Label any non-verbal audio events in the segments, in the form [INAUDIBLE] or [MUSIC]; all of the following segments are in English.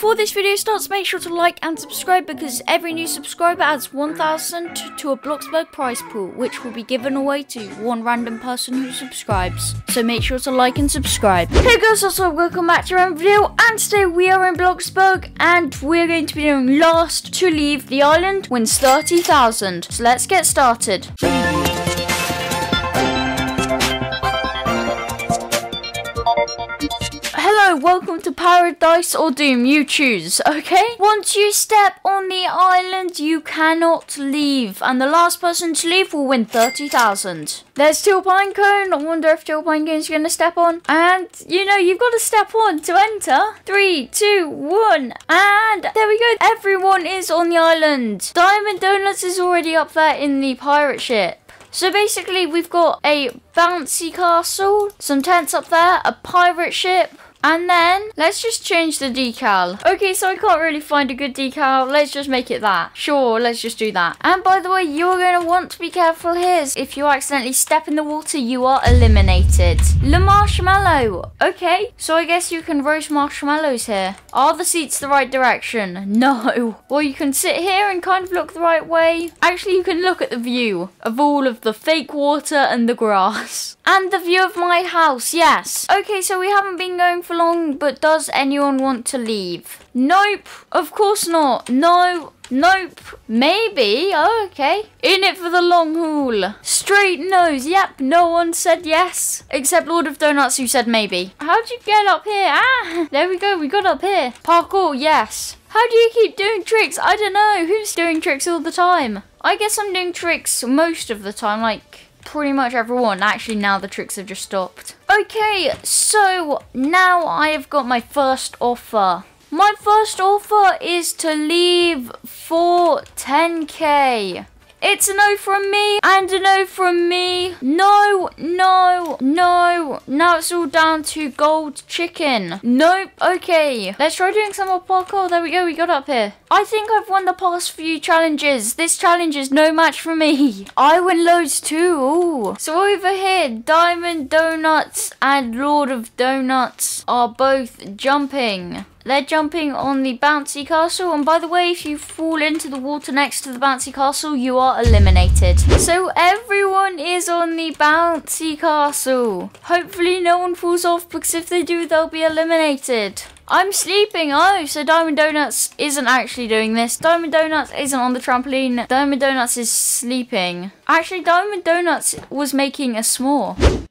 before this video starts, make sure to like and subscribe because every new subscriber adds 1,000 to a Bloxburg prize pool, which will be given away to one random person who subscribes. So make sure to like and subscribe. Hey guys, also welcome back to our video, and today we are in Bloxburg, and we're going to be doing last to leave the island wins 30,000. So let's get started. Welcome to Paradise or Doom. You choose, okay? Once you step on the island, you cannot leave. And the last person to leave will win 30,000. There's Teal Pinecone. I wonder if Teal Pinecone's going to step on. And, you know, you've got to step on to enter. Three, two, one. And there we go. Everyone is on the island. Diamond Donuts is already up there in the pirate ship. So basically, we've got a bouncy castle, some tents up there, a pirate ship, and then, let's just change the decal. Okay, so I can't really find a good decal. Let's just make it that. Sure, let's just do that. And by the way, you're going to want to be careful here. If you accidentally step in the water, you are eliminated. Le marshmallow. Okay, so I guess you can roast marshmallows here. Are the seats the right direction? [LAUGHS] No. Well, you can sit here and kind of look the right way. Actually, you can look at the view of all of the fake water and the grass. And the view of my house, yes. Okay, so we haven't been going for long, but does anyone want to leave? Nope, of course not. No, nope, maybe. Oh, okay. In it for the long haul. Straight nose, yep, no one said yes. Except Lord of Donuts who said maybe. How'd you get up here? Ah, [LAUGHS] there we go, we got up here. Parkour, yes. How do you keep doing tricks? I don't know. Who's doing tricks all the time? I guess I'm doing tricks most of the time, like pretty much everyone. Actually, now the tricks have just stopped. Okay, so now I have got my first offer. My first offer is to leave for 10k. It's a no from me and a no from me. No, no, no. Now it's all down to gold chicken. Nope. Okay. Let's try doing some more parkour. There we go. We got up here. I think I've won the past few challenges. This challenge is no match for me. [LAUGHS] I win loads too. Ooh. So over here, Diamond Donuts and Lord of Donuts are both jumping. They're jumping on the bouncy castle, and by the way, if you fall into the water next to the bouncy castle, you are eliminated. So everyone is on the bouncy castle. Hopefully no one falls off, because if they do, they'll be eliminated. I'm sleeping. Oh, so Diamond Donuts isn't actually doing this. Diamond Donuts isn't on the trampoline. Diamond Donuts is sleeping. Actually, Diamond Donuts was making a s'more.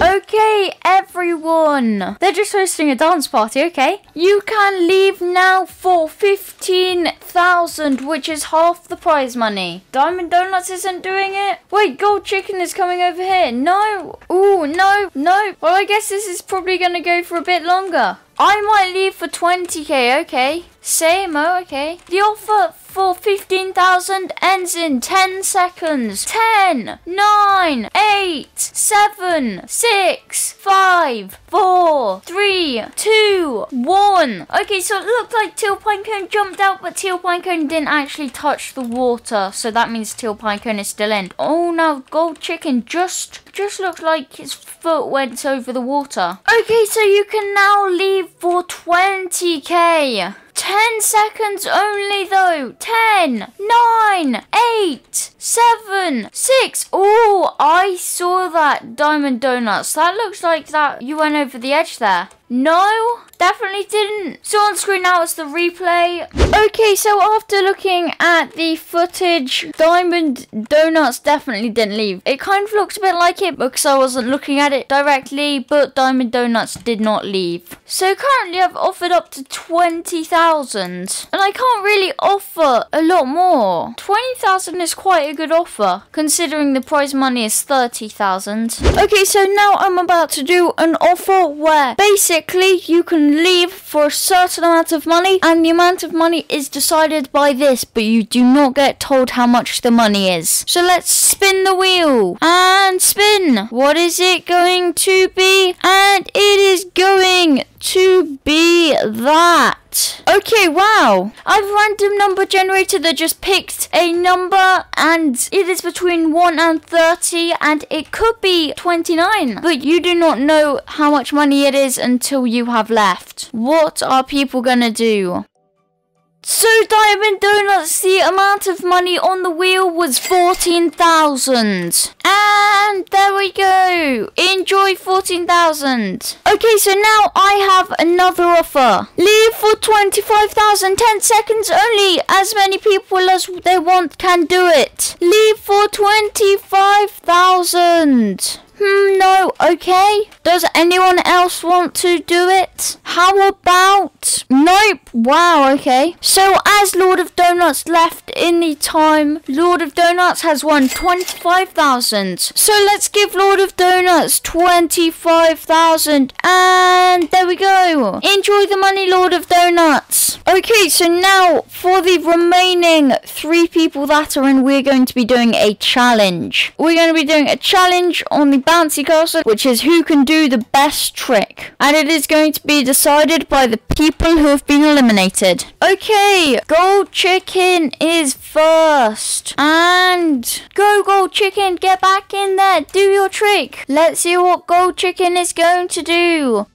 Okay, everyone. They're just hosting a dance party, okay? You can leave now for 15,000, which is half the prize money. Diamond Donuts isn't doing it. Wait, Gold Chicken is coming over here. No. Ooh, no, no. Well, I guess this is probably going to go for a bit longer. I might leave for 20k, okay? Same, oh, okay. The offer for 15,000 ends in 10 seconds. 10, 9, 8, 7, 6, 5, 4, 3, 2, 1. Okay, so it looked like Teal Pinecone jumped out, but Teal Pinecone didn't actually touch the water. So that means Teal Pinecone is still in. Oh, now Gold Chicken just, just looks like his foot went over the water. Okay, so you can now leave for 20k. 10 seconds only though. 10, 9, 8, 7, 6. Oh, I saw that Diamond Donuts. That looks like that you went over the edge there. No, definitely didn't. So on screen now is the replay. Okay, so after looking at the footage, Diamond Donuts definitely didn't leave. It kind of looks a bit like it because I wasn't looking at it directly, but Diamond Donuts did not leave. So currently I've offered up to 20,000 and I can't really offer a lot more. 20,000 is quite a good offer considering the prize money is 30,000. Okay, so now I'm about to do an offer where basically Basically, you can leave for a certain amount of money, and the amount of money is decided by this, but you do not get told how much the money is. So let's spin the wheel and spin. What is it going to be? And it is going to be that. Okay, wow. I've random number generator that just picked a number and it is between 1 and 30 and it could be 29. But you do not know how much money it is until you have left. What are people gonna do? So Diamond Donuts, the amount of money on the wheel was 14,000. And there we go. Enjoy 14,000. Okay, so now I have another offer. Leave for 25,000, 10 seconds only. As many people as they want can do it. Leave for 25,000. Hmm, no, okay. Does anyone else want to do it? How about... Nope. Wow, okay. So, as Lord of Donuts left in the time, Lord of Donuts has won 25,000. So, let's give Lord of Donuts 25,000. And there we go. Enjoy the money, Lord of Donuts. Okay, so now for the remaining three people that are in, we're going to be doing a challenge. We're going to be doing a challenge on the bouncy castle, which is who can do the best trick. And it is going to be decided by the people who have been eliminated. Okay, Gold Chicken is first. And go Gold Chicken, get back in there, do your trick. Let's see what Gold Chicken is going to do.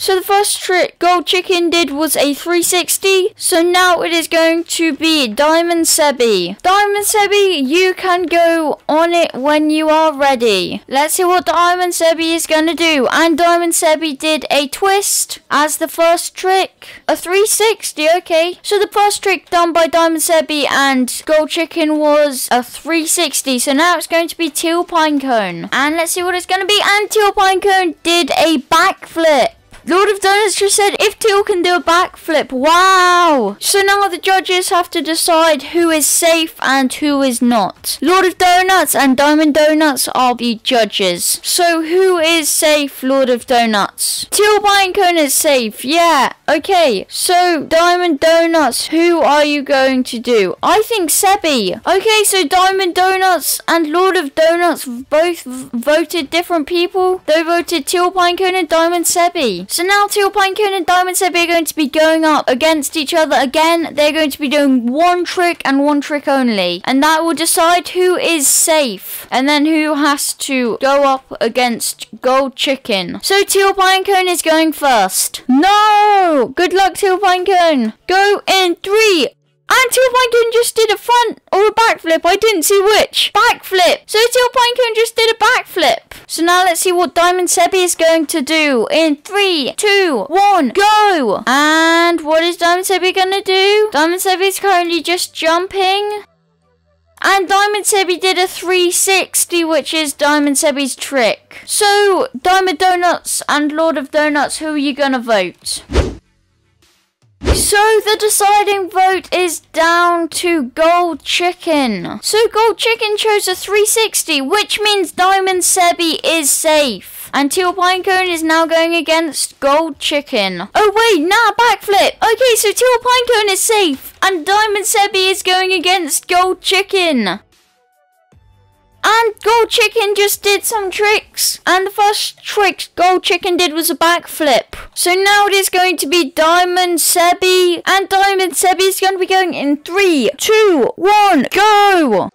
So the first trick Gold Chicken did was a 360. So now it is going to be Diamond Sebi. Diamond Sebi, you can go on it when you are ready. Let's see what Diamond Sebi is going to do. And Diamond Sebi did a twist as the first trick. A 360, okay. So the first trick done by Diamond Sebi and Gold Chicken was a 360. So now it's going to be Teal Pine Cone. And let's see what it's going to be. And Teal Pine Cone did a backflip. Lord of Donuts just said if Teal can do a backflip. Wow. So now the judges have to decide who is safe and who is not. Lord of Donuts and Diamond Donuts are the judges. So who is safe, Lord of Donuts? Teal Pinecone is safe. Yeah. Okay. So Diamond Donuts, who are you going to do? I think Sebi. Okay. So Diamond Donuts and Lord of Donuts both voted different people. They voted Teal Pinecone and Diamond Sebi. So now Teal Pinecone and Diamond Sebi are going to be going up against each other again. They're going to be doing one trick and one trick only. And that will decide who is safe. And then who has to go up against Gold Chicken. So Teal Pinecone is going first. No! Good luck, Teal Pinecone. Go in three, and Teal Pinecone just did a front or a backflip. I didn't see which. Backflip. So Teal Pinecone just did a backflip. So now let's see what Diamond Sebi is going to do. In three, two, one, go. And what is Diamond Sebi going to do? Diamond Sebi is currently just jumping. And Diamond Sebi did a 360, which is Diamond Sebi's trick. So, Diamond Donuts and Lord of Donuts, who are you going to vote? So the deciding vote is down to Gold Chicken. So Gold Chicken chose a 360, which means Diamond Sebi is safe. And Teal Pinecone is now going against Gold Chicken. Oh wait, nah, backflip. Okay, so Teal Pinecone is safe. And Diamond Sebi is going against Gold Chicken. And Gold Chicken just did some tricks. And the first trick Gold Chicken did was a backflip. So now it is going to be Diamond Sebi. And Diamond Sebi is going to be going in three, two, one, go!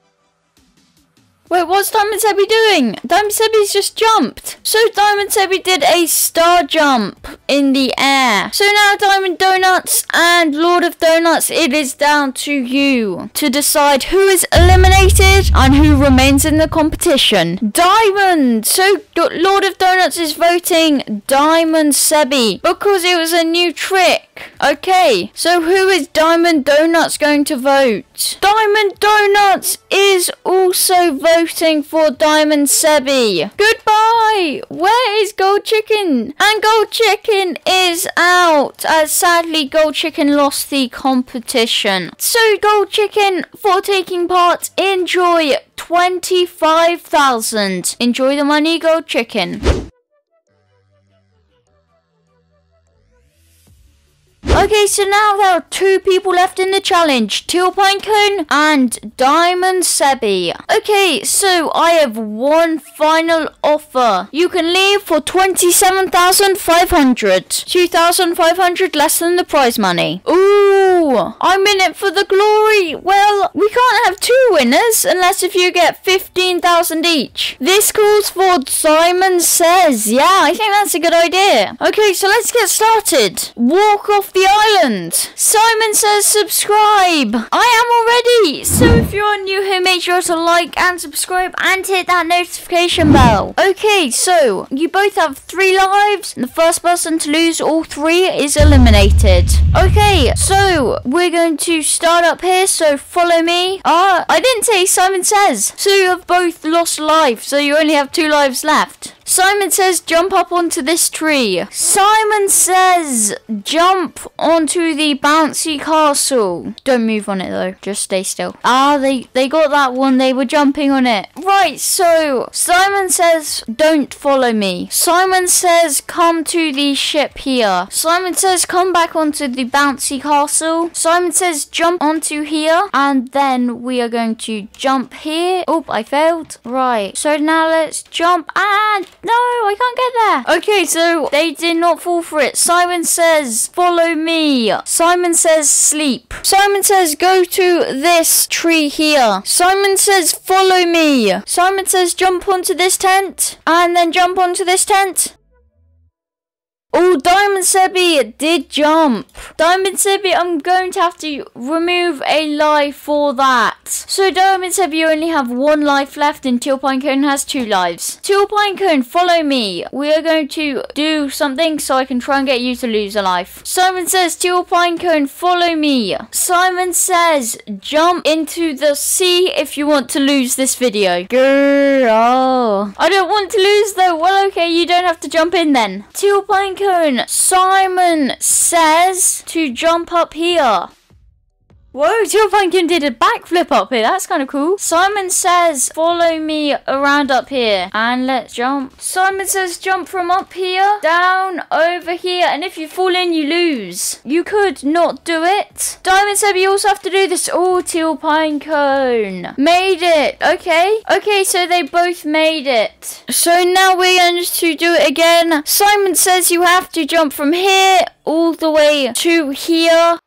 Wait, what's Diamond Sebi doing? Diamond Sebi's just jumped. So Diamond Sebi did a star jump in the air. So now Diamond Donuts and Lord of Donuts, it is down to you to decide who is eliminated and who remains in the competition. Diamond! So Lord of Donuts is voting Diamond Sebi because it was a new trick. Okay, so who is Diamond Donuts going to vote? Diamond Donuts is also voting for Diamond Sebi. Goodbye! Where is Gold Chicken? And Gold Chicken is out as sadly Gold Chicken lost the competition. So Gold Chicken, for taking part, enjoy 25,000. Enjoy the money, Gold Chicken. Okay, so now there are two people left in the challenge. Teal Pinecone and Diamond Sebi. Okay, so I have one final offer. You can leave for 27,500. 2,500 less than the prize money. Ooh, I'm in it for the glory. Well, we can't have two winners unless if you get 15,000 each. This calls for Simon Says. Yeah, I think that's a good idea. Okay, so let's get started. Walk off the island. Simon Says subscribe. I am already. So if you're new here, make sure to like and subscribe and hit that notification bell. Okay, so you both have three lives. And the first person to lose all three is eliminated. Okay, so we're going to start up here. So follow me. Ah, I didn't say Simon Says. So you have both lost life. So you only have two lives left. Simon says jump up onto this tree. Simon says jump onto the bouncy castle. Don't move on it though. Just stay still. Ah, they, they got that one. They were jumping on it. Right, so Simon says don't follow me. Simon says come to the ship here. Simon says come back onto the bouncy castle. Simon says jump onto here. And then we are going to jump here. Oh, I failed. Right, so now let's jump and no, I can't get there. Okay, so they did not fall for it. Simon says, follow me. Simon says, sleep. Simon says, go to this tree here. Simon says, follow me. Simon says, jump onto this tent. And then jump onto this tent. Oh, Diamond Sebi did jump. Diamond Sebi, I'm going to have to remove a life for that. So, Diamond Sebi, you only have one life left and Teal Pinecone has two lives. Teal Pinecone, follow me. We are going to do something so I can try and get you to lose a life. Simon says, Teal Pinecone, follow me. Simon says, jump into the sea if you want to lose this video. Girl. I don't want to lose though. Well, okay, you don't have to jump in then. Teal Pinecone, Simon says to jump up here. Whoa, Teal Pumpkin did a backflip up here. That's kind of cool. Simon says, follow me around up here. And let's jump. Simon says, jump from up here, down, over here. And if you fall in, you lose. You could not do it. Diamond said you also have to do this. Oh, Teal Pine Cone. Made it. Okay. Okay, so they both made it. So now we're going to do it again. Simon says you have to jump from here all the way to here.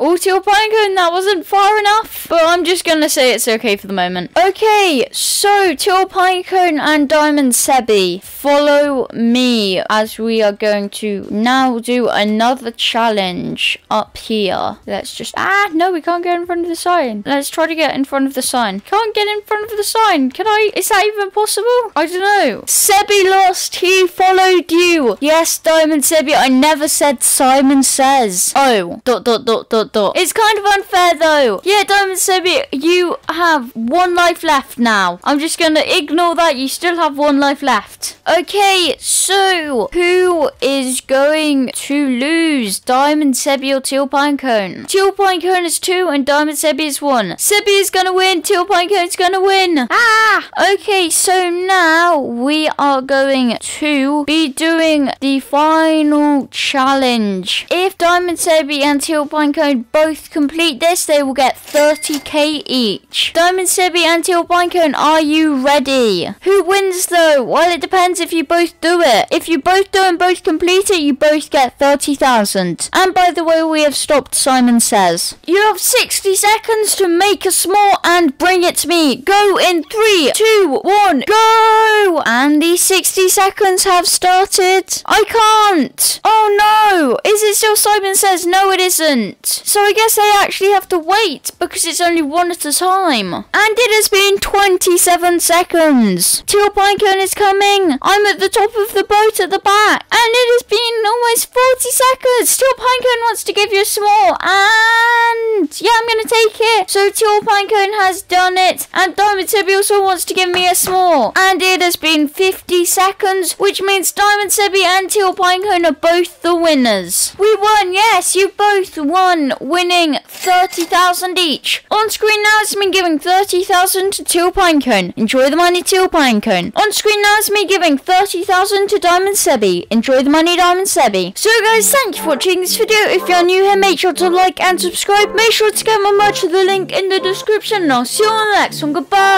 Oh, Teal Pinecone, that wasn't far enough. But I'm just going to say it's okay for the moment. Okay, so Teal Pinecone and Diamond Sebi, follow me as we are going to now do another challenge up here. Let's just... Ah, no, we can't get in front of the sign. Let's try to get in front of the sign. Can't get in front of the sign. Can I? Is that even possible? I don't know. Sebi lost. He followed you. Yes, Diamond Sebi, I never said Simon says. Oh, dot, dot, dot, dot, dot. It's kind of unfair though. Yeah, Diamond Sebi, you have one life left now. I'm just gonna ignore that. You still have one life left. Okay, so who is going to lose? Diamond Sebi or Teal Pinecone? Teal Pinecone is two and Diamond Sebi is one. Sebi is gonna win. Teal is gonna win. Ah! Okay, so now we are going to be doing the final challenge. If Diamond Sebi and Teal Pinecone both complete this, they will get 30k each. Diamond Sebi and Teal Pinecone, are you ready? Who wins though? Well, it depends if you both do it. If you both do and both complete it, you both get 30,000. And by the way, we have stopped Simon Says. You have 60 seconds to make a s'more and bring it to me. Go in three, two, one, go! And the 60 seconds have started. I can't. Oh no. Is it still Simon Says? No, it isn't. So I guess I actually have to wait because it's only one at a time. And it has been 27 seconds. Teal Pinecone is coming. I'm at the top of the boat at the back. And it has been almost 40 seconds. Teal Pinecone wants to give you a s'more. And yeah, I'm going to take it. So Teal Pinecone has done it. And Diamond Sebi also wants to give me a s'more. And it has been 50 seconds, which means Diamond Sebi and Teal Pinecone are both the winners. We won, yes, you both won, winning 30,000 each. On screen now it's me giving 30,000 to Teal Pinecone. Enjoy the money, Teal Pinecone. On screen now it's me giving 30,000 to Diamond Sebi. Enjoy with Money Diamond Sebi. So guys, thank you for watching this video. If you're new here, make sure to like and subscribe. Make sure to get my merch the link in the description. And I'll see you on the next one. Goodbye.